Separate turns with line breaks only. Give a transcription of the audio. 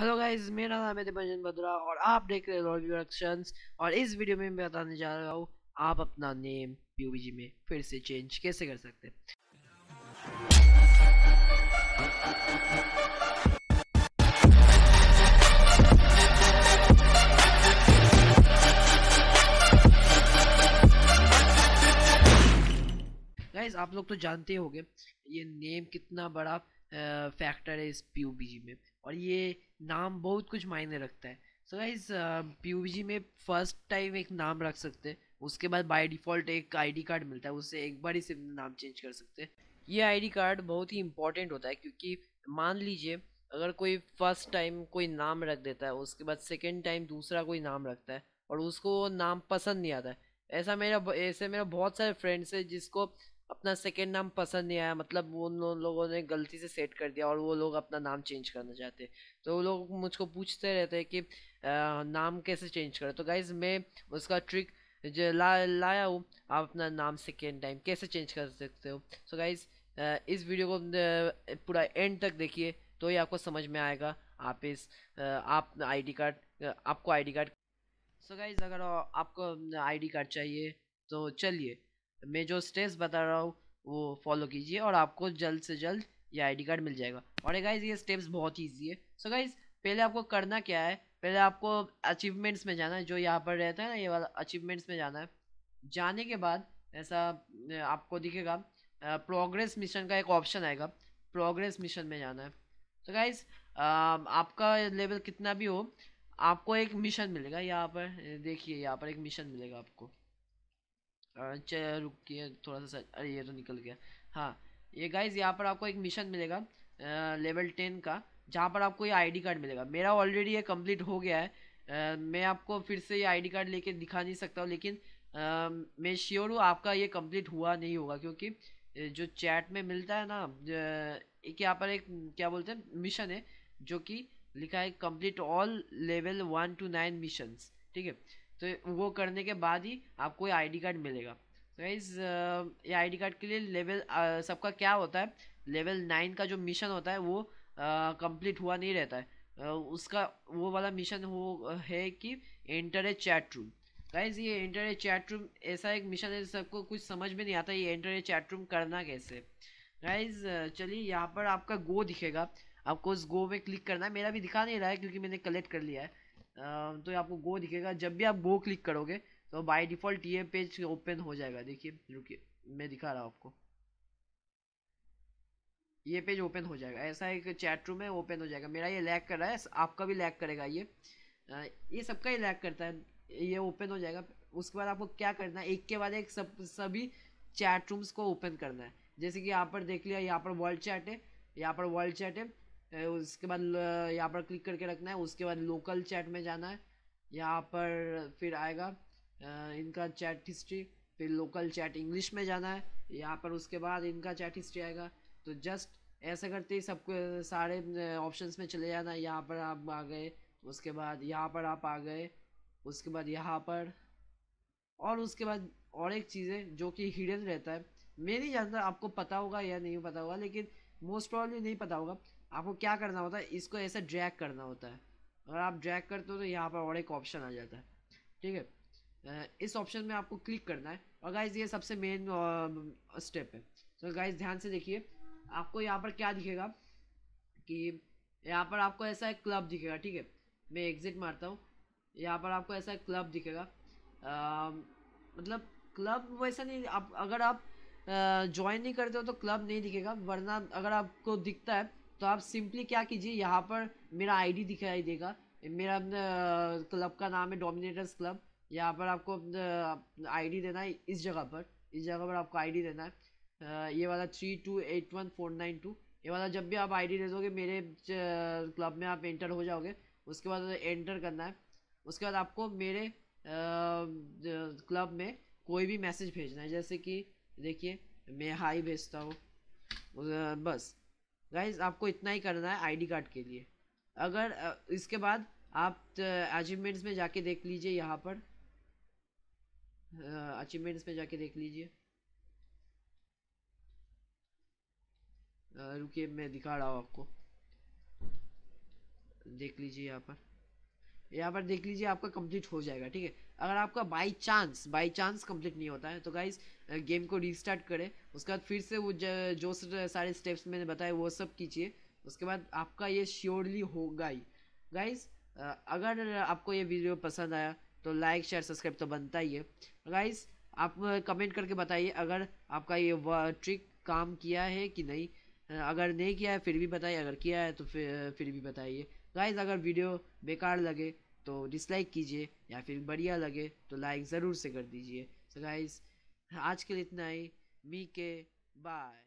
Hello guys, मेरा नाम है दिपंजन बद्रा और आप देख रहे हैं और इस वीडियो में मैं बताने जा रहा हूँ, आप अपना नेम पीयूबीजी में फिर से चेंज कैसे कर सकते गाइस आप लोग तो जानते होंगे, ये नेम कितना बड़ा फैक्टर है इस पीयूबीजी में। और ये नाम बहुत कुछ मायने रखता है। सो गाइज़ पी में फ़र्स्ट टाइम एक नाम रख सकते हैं। उसके बाद बाय डिफ़ॉल्ट एक आईडी कार्ड मिलता है। उससे एक बार ही सिर्फ़ नाम चेंज कर सकते हैं। ये आईडी कार्ड बहुत ही इंपॉर्टेंट होता है क्योंकि मान लीजिए, अगर कोई फ़र्स्ट टाइम कोई नाम रख देता है, उसके बाद सेकेंड टाइम दूसरा कोई नाम रखता है, और उसको नाम पसंद नहीं आता है। ऐसा मेरा ऐसे मेरा बहुत सारे फ्रेंड्स है जिसको अपना सेकेंड नाम पसंद नहीं आया मतलब उन लोगों ने गलती से सेट कर दिया और वो लोग अपना नाम चेंज करना चाहते तो वो लोग मुझको पूछते रहते हैं कि आ, नाम कैसे चेंज करें? तो गाइज़ मैं उसका ट्रिक जो ला लाया हूँ आप अपना नाम सेकेंड टाइम कैसे चेंज कर सकते हो? सो गाइज़ इस वीडियो को पूरा एंड तक देखिए तो ही आपको समझ में आएगा। आप इस आप आईडी कार्ड आपको आईडी कार्ड सो गाइज़ अगर आपको आईडी कार्ड चाहिए तो चलिए। मैं जो स्टेप्स बता रहा हूँ, वो फॉलो कीजिए और आपको जल्द से जल्द ये आईडी कार्ड मिल जाएगा। और गाइज़ ये स्टेप्स बहुत ईजी है। सो so गाइज़ पहले आपको करना क्या है? पहले आपको अचीवमेंट्स में जाना है, जो यहाँ पर रहता है ना, ये वाला अचीवमेंट्स में जाना है। जाने के बाद, ऐसा आपको दिखेगा प्रोग्रेस मिशन का एक ऑप्शन आएगा। प्रोग्रेस मिशन में जाना है। तो गाइज़ आपका लेवल कितना भी हो, आपको एक मिशन मिलेगा यहाँ पर। देखिए, यहाँ पर एक मिशन मिलेगा आपको। रुकिए थोड़ा सा अरे ये तो निकल गया। हाँ ये गाइज़ यहाँ पर आपको एक मिशन मिलेगा लेवल टेन का जहाँ पर आपको ये आईडी कार्ड मिलेगा। मेरा ऑलरेडी ये कंप्लीट हो गया है। आ, मैं आपको फिर से ये आईडी कार्ड लेके दिखा नहीं सकता हूँ लेकिन आ, मैं श्योर हूँ आपका ये कंप्लीट हुआ नहीं होगा क्योंकि जो चैट में मिलता है ना एक यहाँ पर एक क्या बोलते हैं मिशन है जो कि लिखा है complete all level one to nine missions ठीक है? तो वो करने के बाद ही आपको ये आईडी कार्ड मिलेगा। तो गाइज़ ये आईडी कार्ड के लिए लेवल सबका क्या होता है? लेवल नाइन का जो मिशन होता है, वो कंप्लीट हुआ नहीं रहता है। उसका वो वाला मिशन हो, है कि enter a chat room guys ये एंटर ए चैट रूम ऐसा एक मिशन है सबको कुछ समझ में नहीं आता, ये एंटर ए चैट रूम करना कैसे? गाइज़ चलिए, यहाँ पर आपका गो दिखेगा। आपको उस गो में क्लिक करना है। मेरा भी दिखा नहीं रहा है क्योंकि मैंने कलेक्ट कर लिया है। तो आपको गो दिखेगा। जब भी आप गो क्लिक करोगे तो बाय डिफ़ॉल्ट ये पेज ओपन हो जाएगा। देखिए, रुकिए, मैं दिखा रहा हूँ आपको। ये पेज ओपन हो जाएगा। ऐसा एक चैट रूम है ओपन हो जाएगा। मेरा ये लैग कर रहा है, आपका भी लैग करेगा ये। ये सबका ही लैग करता है। ये ओपन हो जाएगा। उसके बाद आपको क्या करना है? एक के बाद एक सब, सभी चैट रूम्स को ओपन करना है। जैसे कि यहाँ पर देख लिया, यहाँ पर वर्ल्ड चैट है, यहाँ पर वर्ल्ड चैट है। उसके बाद यहाँ पर क्लिक करके रखना है, उसके बाद लोकल चैट में जाना है। यहाँ पर फिर आएगा इनका चैट हिस्ट्री फिर लोकल चैट इंग्लिश में जाना है। यहाँ पर उसके बाद इनका चैट हिस्ट्री आएगा। तो जस्ट ऐसा करते ही सबको सारे ऑप्शंस में चले जाना। है यहाँ पर आप आ गए, उसके बाद यहाँ पर आप आ गए, उसके बाद यहाँ पर और उसके बाद और एक चीज़ है, जो कि हिडन रहता है। मैं नहीं जानता, आपको पता होगा या नहीं पता होगा, लेकिन मोस्ट प्रॉब्लली नहीं पता होगा। आपको क्या करना होता है इसको ऐसे ड्रैग करना होता है। अगर आप ड्रैग करते हो तो यहाँ पर और एक ऑप्शन आ जाता है। ठीक है? इस ऑप्शन में आपको क्लिक करना है। और गाइज़ ये सबसे मेन स्टेप है। तो गाइज़ ध्यान से देखिए आपको यहाँ पर क्या दिखेगा कि यहाँ पर आपको ऐसा एक क्लब दिखेगा। ठीक है? मैं एग्जिट मारता हूँ। यहाँ पर आपको ऐसा एक क्लब दिखेगा। आ, मतलब क्लब वैसा नहीं आप अगर आप ज्वाइन नहीं करते हो तो क्लब नहीं दिखेगा। वरना अगर आपको दिखता है तो आप सिंपली क्या कीजिए, यहाँ पर मेरा आईडी दिखाई देगा। मेरा क्लब का नाम है डोमिनेटर्स क्लब यहाँ पर आपको आईडी देना है इस जगह पर। इस जगह पर आपको आईडी देना है। ये वाला three two eight one four nine two ये वाला जब भी आप आईडी दे दोगे, मेरे क्लब में आप एंटर हो जाओगे। उसके बाद एंटर करना है। उसके बाद आपको मेरे क्लब में कोई भी मैसेज भेजना है। जैसे कि, देखिए, मैं हाई भेजता हूँ। बस। गाइज़ आपको इतना ही करना है आईडी कार्ड के लिए। अगर इसके बाद आप अचीवमेंट्स में जाके देख लीजिए यहाँ पर। अचीवमेंट्स में जाके देख लीजिए। रुकिए, मैं दिखा रहा हूँ आपको। देख लीजिए यहाँ पर। यहाँ पर देख लीजिए आपका कंप्लीट हो जाएगा, ठीक है? अगर आपका by chance by chance complete नहीं होता है तो गाइज़ गेम को रीस्टार्ट करें। उसके बाद फिर से वो जो सारे स्टेप्स मैंने बताए, वो सब कीजिए। उसके बाद आपका ये श्योरली होगा ही। गाइज़ अगर आपको ये वीडियो पसंद आया तो लाइक शेयर सब्सक्राइब तो बनता ही है। गाइज़ आप कमेंट करके बताइए अगर आपका ये ट्रिक काम किया है कि नहीं। अगर नहीं किया है, फिर भी बताइए। अगर किया है तो फिर फिर भी बताइए। गाइज़ अगर वीडियो बेकार लगे तो डिसलाइक कीजिए, या फिर बढ़िया लगे तो लाइक ज़रूर से कर दीजिए। सो गाइज़ आज के लिए इतना ही। मी के बाय